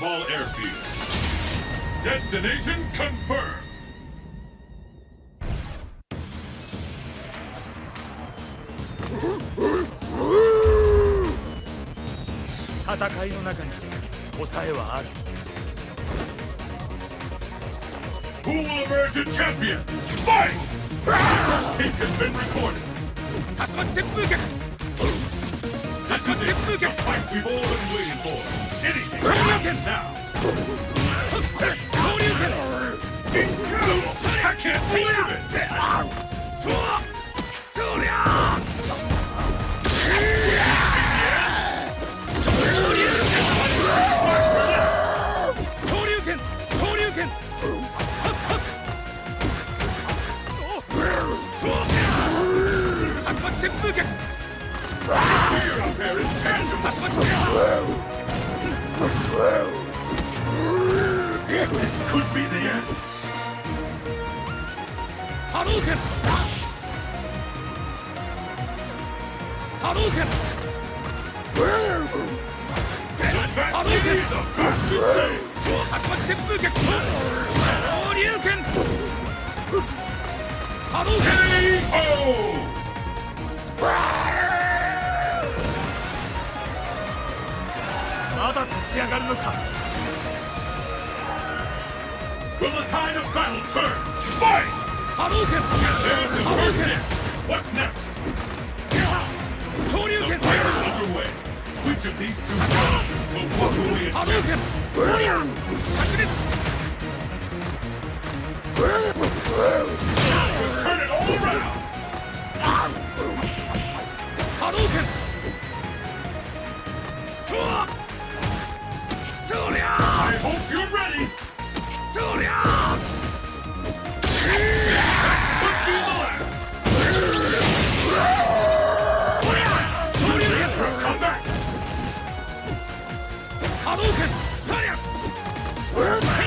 small airfield. Destination confirmed. の中に答えはある Who will emerge a champion? Fight! Has been recorded. 竜巻旋風脚 This is it. The fight we've all been waiting for. Anything can happen now. 昇竜拳 Incredible! I can't believe it! とりゃ昇竜拳昇竜拳竜巻旋風脚 Fear out there is tangible. Could be the end. 波動拳波動拳 That may be the best to say. 竜巻旋風脚昇竜拳波動拳!まだ立ち上がるのか will the tide of battle turn! Fight! Hadouken! There's the first! What's next? The is underway! Which of these two gods will! Turn it all around! Hadouken! 波動拳タリ